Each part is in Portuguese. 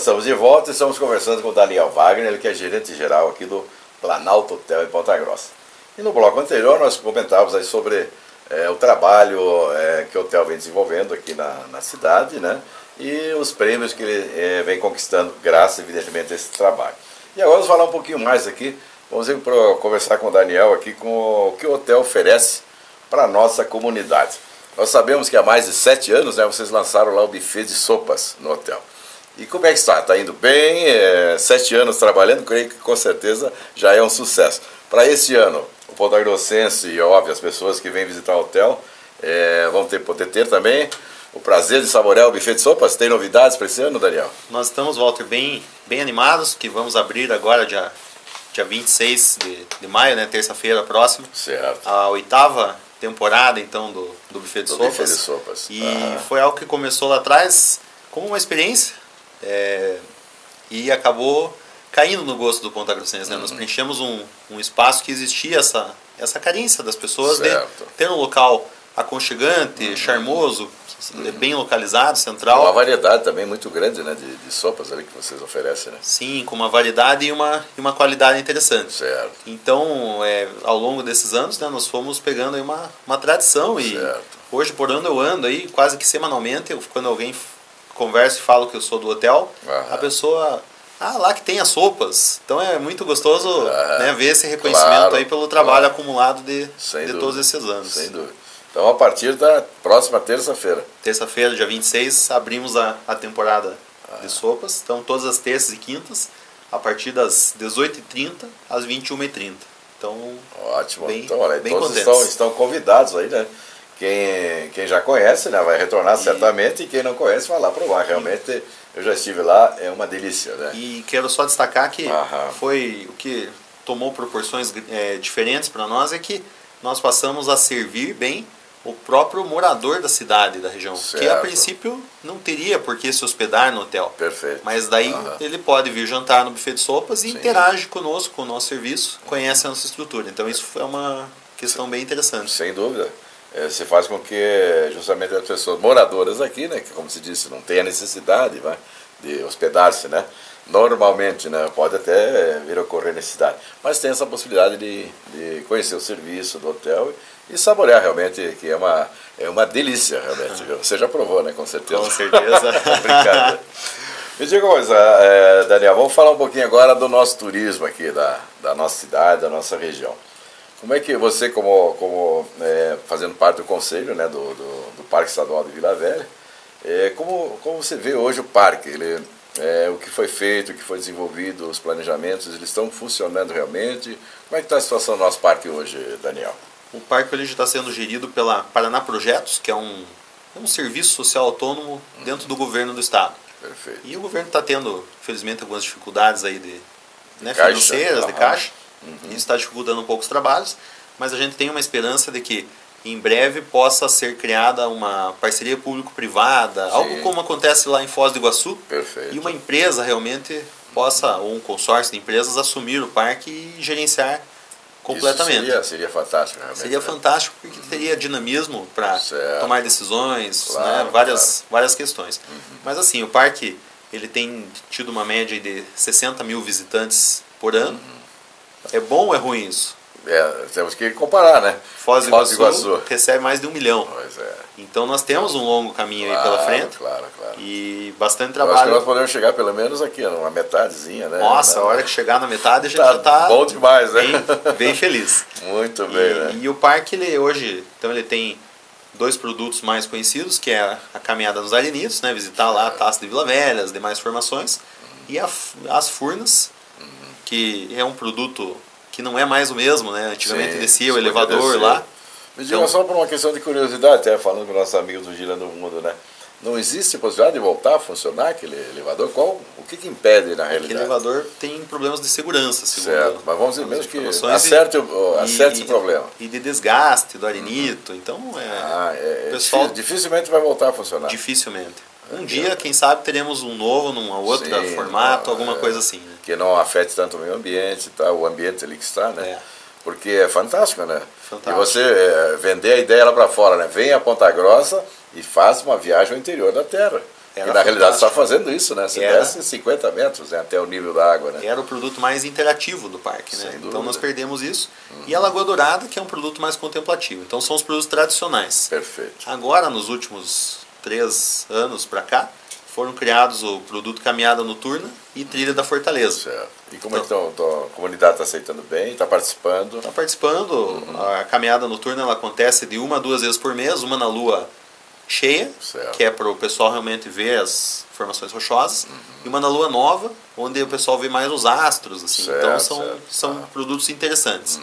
Estamos de volta e estamos conversando com o Daniel Wagner, ele que é gerente geral aqui do Planalto Hotel em Ponta Grossa. E no bloco anterior nós comentávamos aí sobre é, o trabalho é, que o hotel vem desenvolvendo aqui na, na cidade, né? E os prêmios que ele é, vem conquistando, graças evidentemente a esse trabalho. E agora vamos falar um pouquinho mais aqui, vamos ir conversar com o Daniel aqui com o que o hotel oferece para a nossa comunidade. Nós sabemos que há mais de sete anos né, vocês lançaram lá o buffet de sopas no hotel. E como é que está? Está indo bem? É, sete anos trabalhando, creio que com certeza já é um sucesso. Para esse ano, o Ponta Grossense e, óbvio, as pessoas que vêm visitar o hotel é, vão ter, poder ter também o prazer de saborear o buffet de sopas. Tem novidades para esse ano, Daniel? Nós estamos, Walter, bem, bem animados, que vamos abrir agora dia, dia 26 de, de maio, né, terça-feira próxima. Certo. A oitava temporada, então, do, do buffet de Do sopas. buffet de sopas. E Ah. foi algo que começou lá atrás como uma experiência é, e acabou caindo no gosto do Ponta Grossense. Né? Uhum. Nós preenchemos um, um espaço que existia essa, essa carência das pessoas de Certo. Uhum. ter um local aconchegante, charmoso, bem localizado, central. Uma variedade também muito grande né, de, de sopas ali que vocês oferecem, né? Sim, com uma variedade e uma, e uma qualidade interessante. Certo. Então, é, ao longo desses anos, né, nós fomos pegando aí uma, uma tradição e Certo. hoje, por onde eu ando aí, quase que semanalmente, eu, quando alguém conversa e fala que eu sou do hotel, Aham. a pessoa, ah, lá que tem as sopas. Então é muito gostoso Aham. né, ver esse reconhecimento Claro, aí pelo trabalho claro. acumulado de, Sem de dúvida. todos esses anos. Sem dúvida. Então, a partir da próxima terça-feira. Terça-feira, dia 26, abrimos a, a temporada Ah. de sopas. Então, todas as terças e quintas, a partir das 18h30 às 21h30. Então, Ótimo. Bem- então, olha, bem todos contentes. estão, estão convidados aí, né? Quem, quem já conhece, né, vai retornar certamente, e quem não conhece vai lá provar. Realmente, eu já estive lá, é uma delícia, né? e quero só destacar que Aham. foi o que tomou proporções eh, diferentes para nós é que nós passamos a servir bem o próprio morador da cidade, da região. Que a Certo. princípio não teria por que se hospedar no hotel. Perfeito. Mas daí Aham. ele pode vir jantar no buffet de sopas e Sim. interage conosco, com o nosso serviço, conhece a nossa estrutura. Então isso é uma questão bem interessante. Sem dúvida. É, se faz com que justamente as pessoas moradoras aqui, né, que como se disse, não tem a necessidade vai, de hospedar-se, né? Normalmente, né, pode até vir a ocorrer necessidade, mas tem essa possibilidade de, de conhecer o serviço do hotel e saborear realmente, que é uma, é uma delícia realmente. viu? Você já provou, né, com certeza. Com certeza. Brincadeira. Me diga uma coisa, é, Daniel, vamos falar um pouquinho agora do nosso turismo aqui, da, da nossa cidade, da nossa região. Como é que você, como, como é, fazendo parte do conselho né, do, do, do Parque Estadual de Vila Velha, é, como, como você vê hoje o parque? Ele, é, o que foi feito, o que foi desenvolvido, os planejamentos, eles estão funcionando realmente? Como é que está a situação do nosso parque hoje, Daniel? O parque hoje está sendo gerido pela Paraná Projetos, que é um, um serviço social autônomo dentro do governo do estado. Perfeito. E o governo está tendo, infelizmente, algumas dificuldades aí de né, Caixa, financeiras, de aham. Caixa. Isso está dificultando um pouco os trabalhos, mas a gente tem uma esperança de que em breve possa ser criada uma parceria público-privada, algo como acontece lá em Foz do Iguaçu, Perfeito. e uma empresa realmente possa, ou um consórcio de empresas, assumir o parque e gerenciar completamente. Seria, seria fantástico, realmente. Seria né? fantástico porque teria dinamismo para tomar decisões, Claro, né, várias, várias questões. Mas assim, o parque ele tem tido uma média de 60 mil visitantes por ano. Uhum. É bom ou é ruim isso? É, temos que comparar, né? Foz do Iguaçu, Iguaçu. recebe mais de um milhão. Pois é. Então nós temos um longo caminho aí Claro, pela frente Claro, claro. e bastante Eu acho que trabalho. nós podemos chegar pelo menos aqui, numa metadezinha, né? Nossa, a hora que chegar na metade a gente Tá já está bom demais, né? bem, bem feliz. Muito bem, e, né? e o parque ele hoje, então ele tem dois produtos mais conhecidos, que é a, caminhada nos Arenitos, né, visitar lá a Taça de Vila Velha, as demais formações, e a as furnas, que é um produto que não é mais o mesmo, né? Antigamente Sim, descia o elevador descer. lá. Me diga Então- só por uma questão de curiosidade, até falando com nossos amigos do Girando o Mundo, né? Não existe possibilidade de voltar a funcionar aquele elevador? Qual, o que, que impede na Aquele realidade? elevador tem problemas de segurança, segundo Certo, mas vamos dizer mesmo que acerte, o, acerte e- esse problema. E de desgaste do arenito, então é, Ah, é, é pessoal- difícil- dificilmente vai voltar a funcionar. dificilmente. Um dia, quem sabe, teremos um novo, numa outra Sim, formato, alguma é. coisa assim. Que não afete tanto o meio ambiente, tá? o ambiente ali que está, né? É. Porque é fantástico, né? Fantástico. E você é, vender a ideia lá para fora, né? Vem a Ponta Grossa e faz uma viagem ao interior da Terra. e na realidade está fazendo isso, né? Você Era. desce 50 metros né, até o nível da água, né? Era o produto mais interativo do parque, né? Então. Uhum. nós perdemos isso. E a Lagoa Dourada, que é um produto mais contemplativo. Então são os produtos tradicionais. Perfeito. Agora, nos últimos três anos para cá, foram criados o produto Caminhada Noturna e Trilha da Fortaleza. Certo. E como é que tão- tão- a comunidade está aceitando bem, está participando? Está participando. Uhum. A caminhada noturna ela acontece de uma a duas vezes por mês, uma na lua cheia, Certo. que é para o pessoal realmente ver as formações rochosas, e uma na lua nova, onde o pessoal vê mais os astros. Assim. Certo, então são, são Ah. Uhum. produtos interessantes.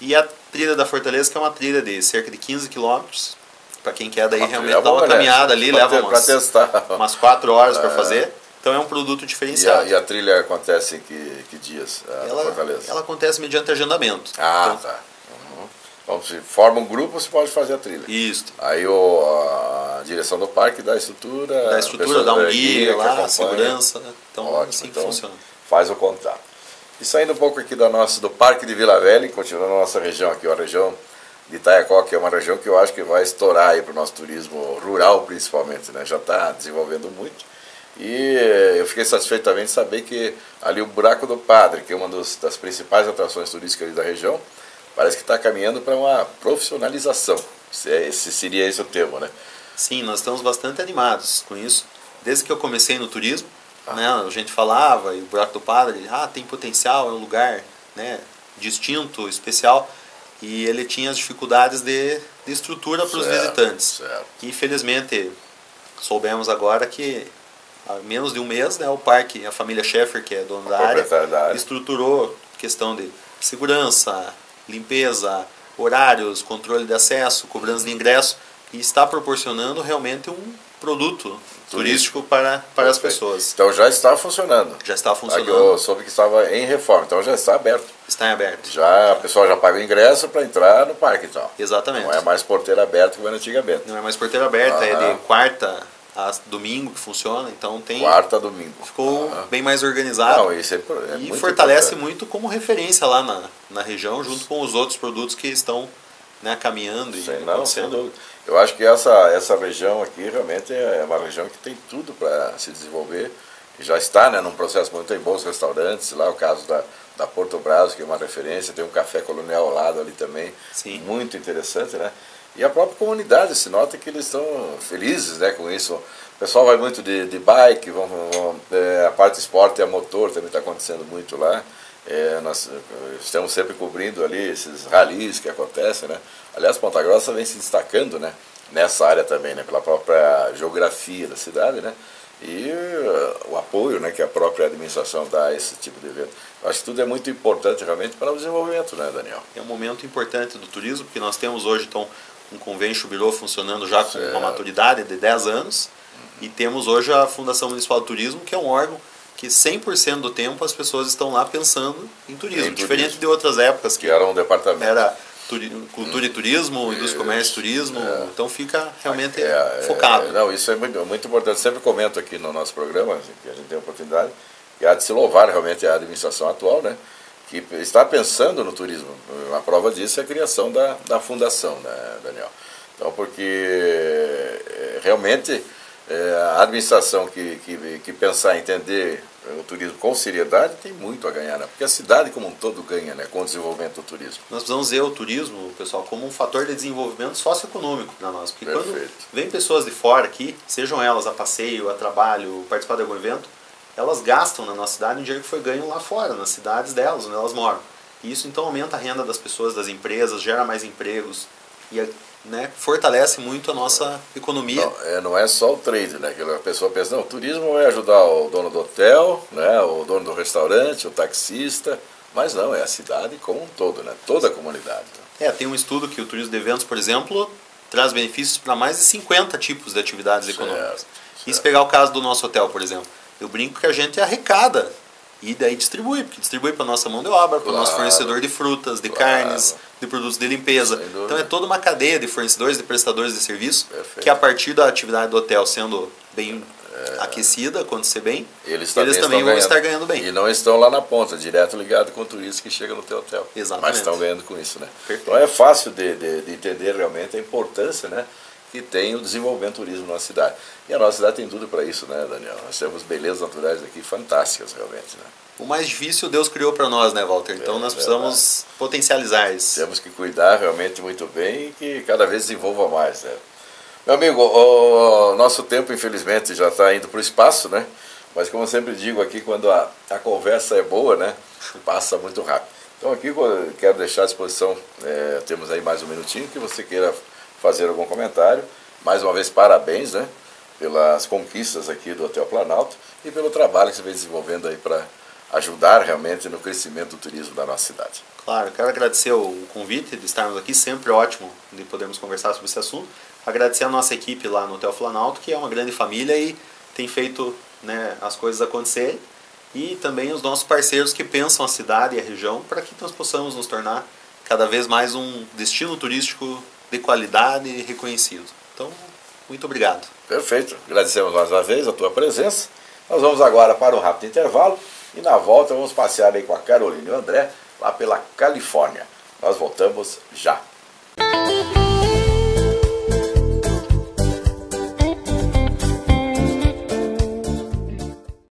E a trilha da Fortaleza, que é uma trilha de cerca de 15 quilômetros, para quem quer daí Uma realmente trilha dar uma né? caminhada ali, Pra leva umas, testar. umas 4 horas para É. fazer. Então é um produto E a, diferenciado. e a trilha acontece em que, que dias? A ela, Fortaleza? ela acontece mediante agendamento. Ah, Então, tá. Uhum. Então, se forma um grupo, você pode fazer a trilha. Isso. Aí o, a direção do parque dá a estrutura. da a estrutura, pessoa dá um guia lá, acompanha, segurança. né? Então, Ótimo, assim que então, funciona. Faz o contato. E saindo um pouco aqui da nossa, do Parque de Vila Velha, continuando a nossa região aqui, a região de Itaiacó, que é uma região que eu acho que vai estourar aí para o nosso turismo rural, principalmente, né? Já está desenvolvendo muito. E eu fiquei satisfeito também de saber que ali o Buraco do Padre, que é uma dos, das principais atrações turísticas da região, parece que está caminhando para uma profissionalização. Se, é- se seria esse o termo, né? Sim, nós estamos bastante animados com isso. Desde que eu comecei no turismo, Ah. né, a gente falava, e o Buraco do Padre, ah, tem potencial, é um lugar né, distinto, especial. E ele tinha as dificuldades de, de estrutura para os visitantes. certo. E infelizmente soubemos agora que há menos de um mês né, o parque, a família Schaeffer, que é dona da área, da área. estruturou questão de segurança, limpeza, horários, controle de acesso, cobrança de ingresso e está proporcionando realmente um produto turístico para, para as pessoas. Então já está funcionando. Já está Aqui funcionando, eu soube que estava em reforma, então já está aberto. está em aberto. Já a pessoa já paga o ingresso para entrar no parque, então. Exatamente. Não é mais porteira aberta como era antigamente. Não é mais porteira aberta, é de quarta a domingo que funciona, então tem Quarta, domingo. ficou Aham. bem mais organizado. Não, isso é, é e muito fortalece importante. muito como referência lá na, na região, junto com os outros produtos que estão né, caminhando e não, acontecendo. dúvida. Eu acho que essa, essa região aqui realmente é uma região que tem tudo para se desenvolver. E já está né, num processo muito em bons restaurantes. Lá o caso da, da Porto Brasil, que é uma referência, tem um café colonial ao lado ali também. Sim. Muito interessante, né? E a própria comunidade, se nota que eles estão felizes né, com isso. O pessoal vai muito de, de bike, vão, vão- é, a parte esporte e a motor também está acontecendo muito lá. É, nós eh, estamos sempre cobrindo ali esses ralis que acontecem, né? Aliás, Ponta Grossa vem se destacando, né? Nessa área também, né? Pela própria geografia da cidade, né? E eh, o apoio, né? Que a própria administração dá a esse tipo de evento. Eu acho que tudo é muito importante realmente para o desenvolvimento, né, Daniel? É um momento importante do turismo, porque nós temos hoje então um convention bureau funcionando já com Certo. uma maturidade de 10 anos e temos hoje a Fundação Municipal do Turismo, que é um órgão que 100% do tempo as pessoas estão lá pensando em turismo, Em diferente turismo. de outras épocas Que era um departamento. era turi- cultura e turismo, indústria, comércio e turismo, é. então fica realmente É, é, focado. não, isso é muito, muito importante. Sempre comento aqui no nosso programa, assim, que a gente tem a oportunidade, que há de se louvar realmente a administração atual, né? Que está pensando no turismo. A prova disso é a criação da, da fundação, né, Daniel? Então, porque é, realmente é, a administração que, que, que pensar em entender o turismo com seriedade tem muito a ganhar, né? Porque a cidade como um todo ganha né, com o desenvolvimento do turismo. Nós precisamos ver o turismo, pessoal, como um fator de desenvolvimento socioeconômico para nós. Porque quando Perfeito. vem pessoas de fora aqui, sejam elas a passeio, a trabalho, participar de algum evento, elas gastam na nossa cidade um dinheiro que foi ganho lá fora, nas cidades delas, onde elas moram. E isso então aumenta a renda das pessoas, das empresas, gera mais empregos e né, fortalece muito a nossa economia. Não, é, não é só o trade, né? Que a pessoa pensa, não, o turismo vai ajudar o dono do hotel, né? o dono do restaurante, o taxista, mas não, é a cidade como um todo, né? Toda a comunidade. É, tem um estudo que o turismo de eventos, por exemplo, traz benefícios para mais de 50 tipos de atividades Certo, econômicas. E se certo. pegar o caso do nosso hotel, por exemplo, eu brinco que a gente arrecada e daí distribui, porque distribui para nossa mão de obra, para o nosso Claro. fornecedor de frutas, de Claro. carnes, de produtos de limpeza. Então é toda uma cadeia de fornecedores, de prestadores de serviço, Perfeito. que a partir da atividade do hotel sendo bem aquecida, acontecer bem, Eles eles também, também estão vão ganhando. estar ganhando bem. E não estão lá na ponta, direto ligado com o turista que chega no teu hotel. Exatamente. Mas estão ganhando com isso, né? Perfeito. Então é fácil de, de, de entender realmente a importância, né? Que tem o desenvolvimento turismo na cidade. E a nossa cidade tem tudo para isso, né, Daniel? Nós temos belezas naturais aqui fantásticas, realmente. Né? O mais difícil Deus criou para nós, né, Walter? Então é, nós precisamos é potencializar isso. Temos que cuidar realmente muito bem e que cada vez desenvolva mais, né? Meu amigo, o nosso tempo, infelizmente, já está indo para o espaço, né? Mas como eu sempre digo aqui, quando a, a conversa é boa, né? Passa muito rápido. Então aqui quero deixar à disposição, é, temos aí mais um minutinho, que você queira fazer algum comentário. Mais uma vez, parabéns, né? Pelas conquistas aqui do Hotel Planalto e pelo trabalho que você vem desenvolvendo aí para ajudar realmente no crescimento do turismo da nossa cidade. Claro, quero agradecer o convite de estarmos aqui, sempre ótimo de podermos conversar sobre esse assunto. Agradecer a nossa equipe lá no Hotel Planalto, que é uma grande família e tem feito né, as coisas acontecerem. E também os nossos parceiros que pensam a cidade e a região para que nós possamos nos tornar cada vez mais um destino turístico de qualidade e reconhecido. Então, muito obrigado. Perfeito. Agradecemos mais uma vez a tua presença. Nós vamos agora para um rápido intervalo e na volta vamos passear aí com a Carolina e o André lá pela Califórnia. Nós voltamos já.